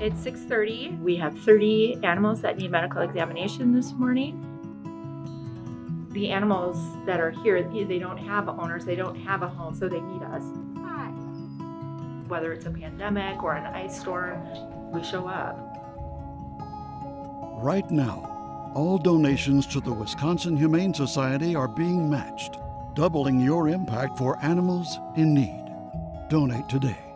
It's 6:30. We have 30 animals that need medical examination this morning. The animals that are here, they don't have owners, they don't have a home, so they need us. Whether it's a pandemic or an ice storm, we show up. Right now, all donations to the Wisconsin Humane Society are being matched, doubling your impact for animals in need. Donate today.